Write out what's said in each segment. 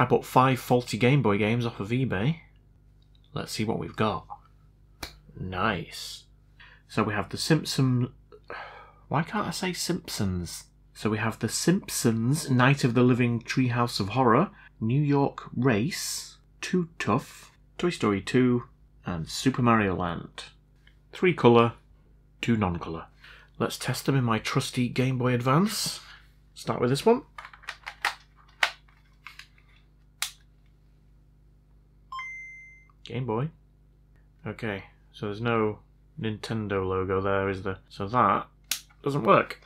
I bought five faulty Game Boy games off of eBay. Let's see what we've got. Nice. So we have the Simpsons. Why can't I say Simpsons? So we have the Simpsons Night of the Living Treehouse of Horror, New York Race, Too Tough, Toy Story 2, and Super Mario Land. Three colour, two non colour. Let's test them in my trusty Game Boy Advance. Start with this one. Game Boy. Okay, so there's no Nintendo logo there, is there? So that doesn't work.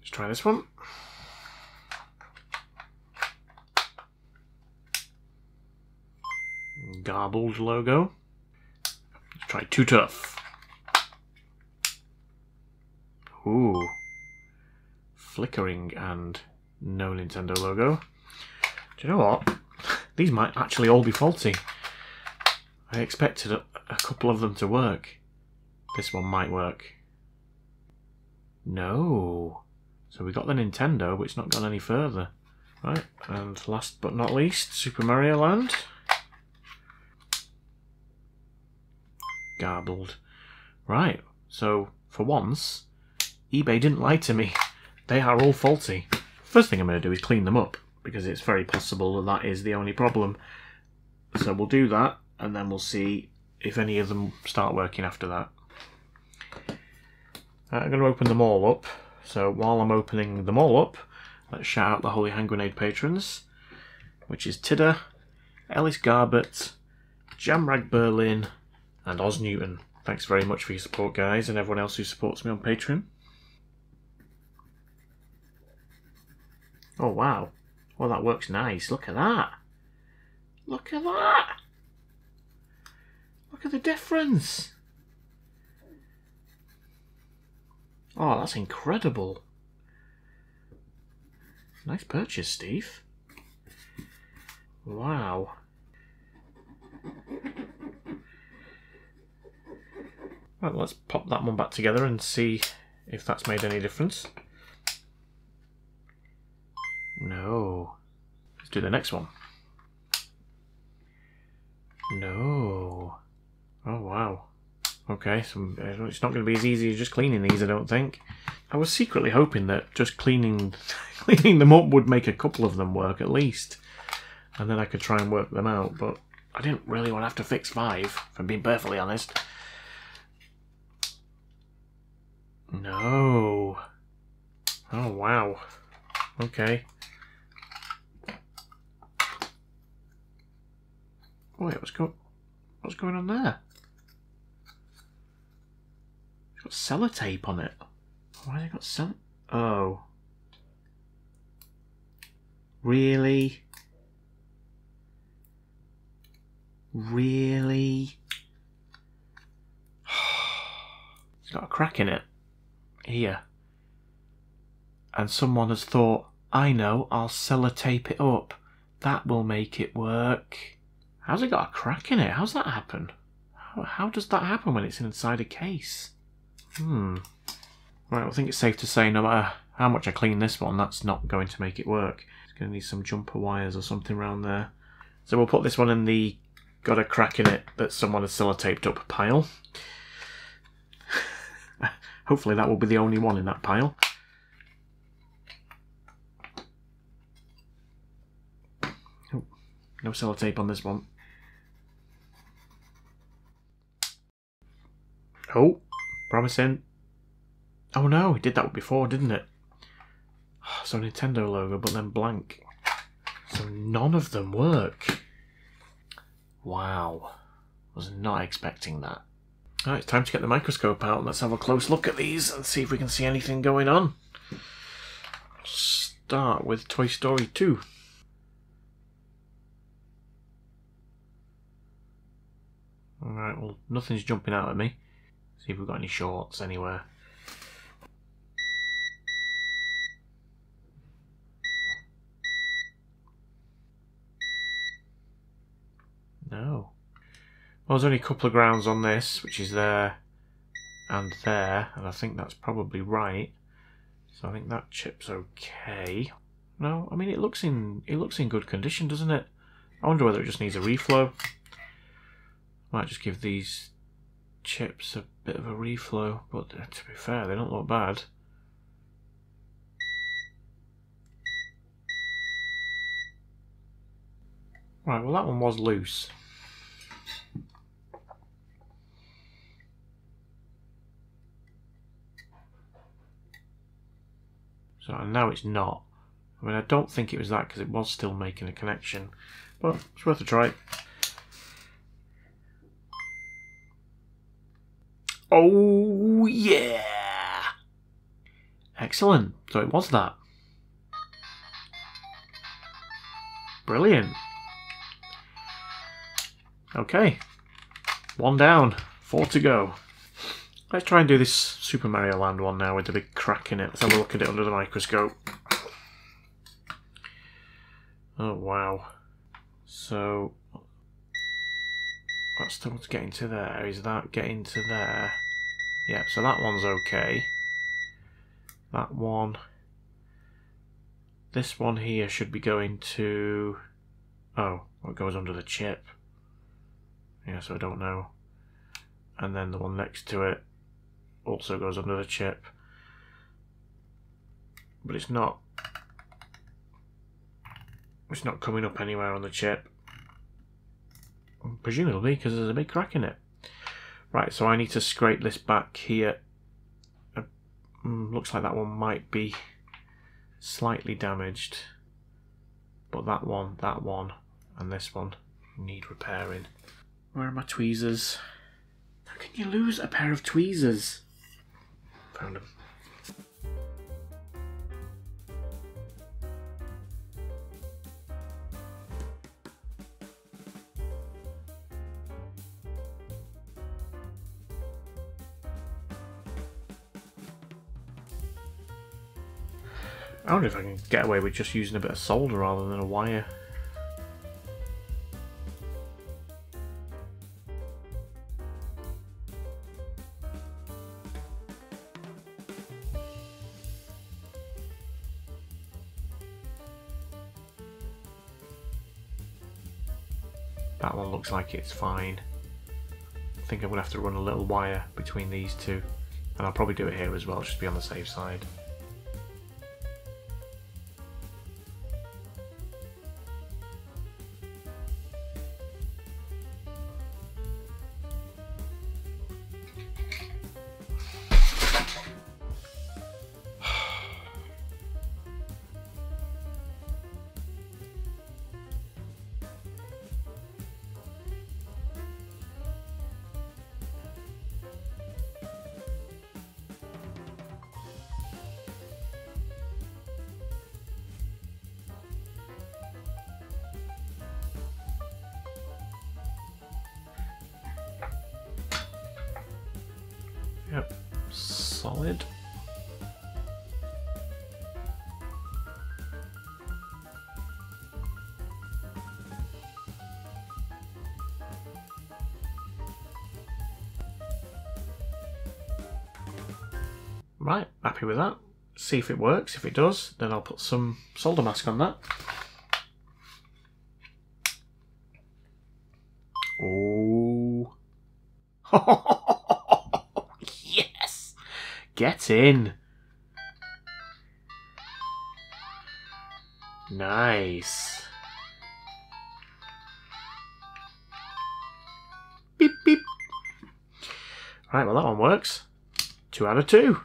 Let's try this one. Garbled logo. Let's try Tootuff. Ooh. Flickering and no Nintendo logo. Do you know what? These might actually all be faulty. I expected a, a couple of them to work. This one might work. No. So we got the Nintendo, but it's not gone any further. Right, and last but not least, Super Mario Land. Garbled. Right, so for once, eBay didn't lie to me. They are all faulty. First thing I'm going to do is clean them up, because it's very possible that that is the only problem. So we'll do that, and then we'll see if any of them start working after that. Right, I'm going to open them all up. So while I'm opening them all up, let's shout out the Holy Hand Grenade patrons, which is Tidda, Ellis Garbett, Jamrag Berlin, and Oz Newton. Thanks very much for your support, guys, and everyone else who supports me on Patreon. Oh, wow. Well, that works nice. Look at that. Look at that. Look at the difference. Oh, that's incredible. Nice purchase, Steve. Wow. Right, let's pop that one back together and see if that's made any difference. No. Let's do the next one. No. Oh, wow. Okay, so uh, it's not going to be as easy as just cleaning these, I don't think. I was secretly hoping that just cleaning cleaning them up would make a couple of them work at least. And then I could try and work them out, but I didn't really want to have to fix five, if I'm being perfectly honest. No. Oh, wow. Okay. Wait, what's, go what's going on there? It's got sellotape on it. Why has it got cell? Oh. Really? Really? it's got a crack in it. Here. And someone has thought, I know, I'll sellotape it up. That will make it work. How's it got a crack in it? How's that happen? How, how does that happen when it's inside a case? Hmm. Right, I think it's safe to say no matter how much I clean this one, that's not going to make it work. It's going to need some jumper wires or something around there. So we'll put this one in the got a crack in it that someone has sellotaped up pile. Hopefully that will be the only one in that pile. Oh, no sellotape on this one. Oh, promising. Oh no, it did that before, didn't it? So Nintendo logo, but then blank. So none of them work. Wow. Was not expecting that. Alright, it's time to get the microscope out and let's have a close look at these and see if we can see anything going on. Start with Toy Story 2. Alright, well, nothing's jumping out at me. See if we've got any shorts anywhere. No. Well, there's only a couple of grounds on this, which is there and there, and I think that's probably right. So I think that chip's okay. No, I mean it looks in it looks in good condition, doesn't it? I wonder whether it just needs a reflow. Might just give these chips a bit of a reflow, but uh, to be fair, they don't look bad. Right, well that one was loose. So now it's not. I mean, I don't think it was that because it was still making a connection, but it's worth a try. Oh, yeah! Excellent. So it was that. Brilliant. Okay. One down. Four to go. Let's try and do this Super Mario Land one now with the big crack in it. Let's have a look at it under the microscope. Oh, wow. So, that's the one's getting to there. Is that getting to there? Yeah, so that one's okay. That one. This one here should be going to... Oh, it goes under the chip. Yeah, so I don't know. And then the one next to it also goes under the chip. But it's not it's not coming up anywhere on the chip. Presumably because there's a big crack in it. Right, so I need to scrape this back here. Uh, mm, looks like that one might be slightly damaged. But that one, that one, and this one need repairing. Where are my tweezers? How can you lose a pair of tweezers? Found them. I wonder if I can get away with just using a bit of solder rather than a wire. That one looks like it's fine. I think I'm going to have to run a little wire between these two. And I'll probably do it here as well, just to be on the safe side. Yep, solid. Right, happy with that. See if it works. If it does, then I'll put some solder mask on that. Oh. Get in. Nice. Beep, beep. Right, well that one works. Two out of two.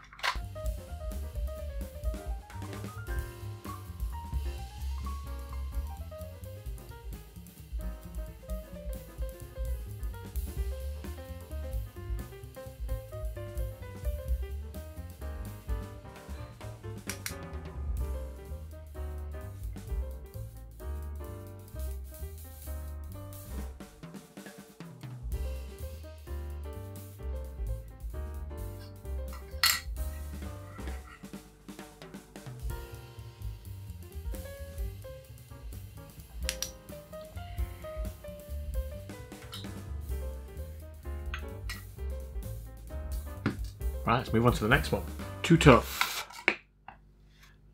Right, let's move on to the next one. Tootuff.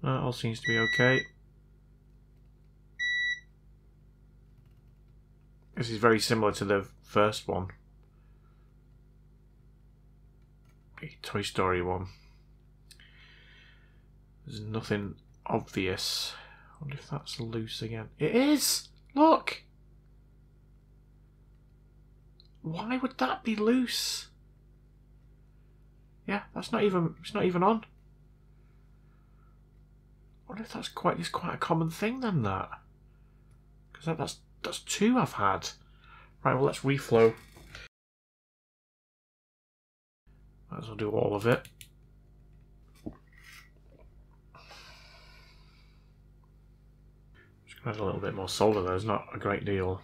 That all seems to be okay. This is very similar to the first one. The Toy Story one. There's nothing obvious. I wonder if that's loose again. It is! Look! Why would that be loose? Yeah, that's not even it's not even on. I wonder if that's quite it's quite a common thing then that. Because that, that's that's two I've had. Right, well let's reflow. Might as well do all of it. Just gonna add a little bit more solder though, There's not a great deal.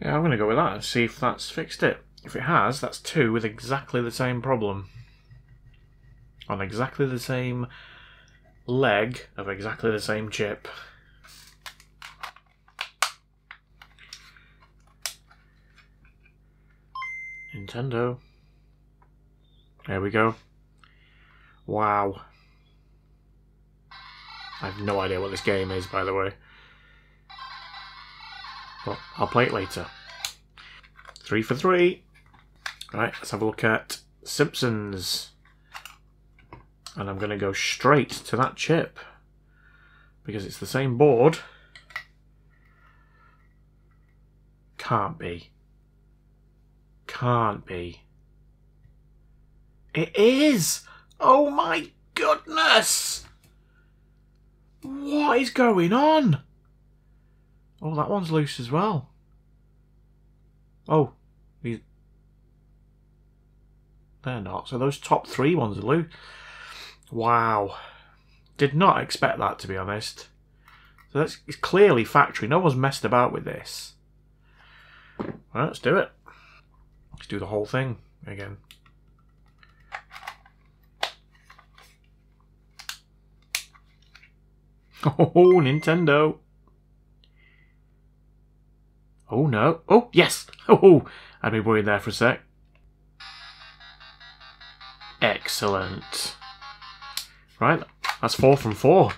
Yeah, I'm going to go with that and see if that's fixed it. If it has, that's two with exactly the same problem. On exactly the same leg of exactly the same chip. Nintendo. There we go. Wow. I have no idea what this game is, by the way. But I'll play it later. Three for three. Right, let's have a look at Simpsons. And I'm going to go straight to that chip. Because it's the same board. Can't be. Can't be. It is! Oh my goodness! What is going on? Oh, that one's loose as well. Oh, these... They're not. So those top three ones are loose. Wow. Did not expect that, to be honest. So that's it's clearly factory. No one's messed about with this. Well, let's do it. Let's do the whole thing again. Oh, Nintendo. Oh no. Oh, yes. Oh, I'd be worried there for a sec. Excellent. Right, that's four from four.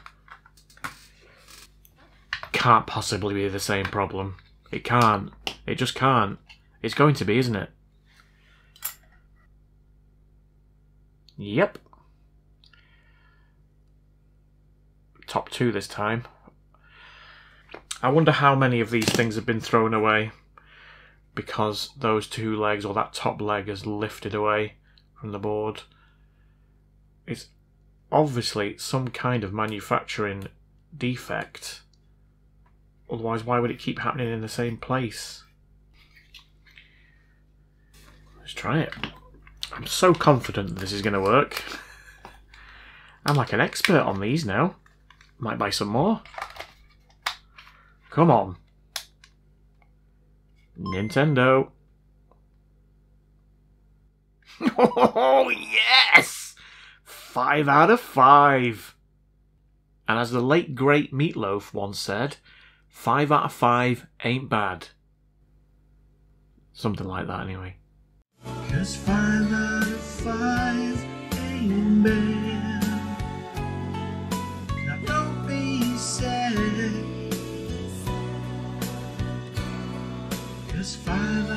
Can't possibly be the same problem. It can't. It just can't. It's going to be, isn't it? Yep. Top two this time. I wonder how many of these things have been thrown away because those two legs or that top leg has lifted away from the board. It's obviously some kind of manufacturing defect. Otherwise, why would it keep happening in the same place? Let's try it. I'm so confident this is going to work. I'm like an expert on these now. Might buy some more. Come on. Nintendo. Oh, yes! Five out of five. And as the late great Meat Loaf once said, five out of five ain't bad. Something like that, anyway. Cause five out of five. Five.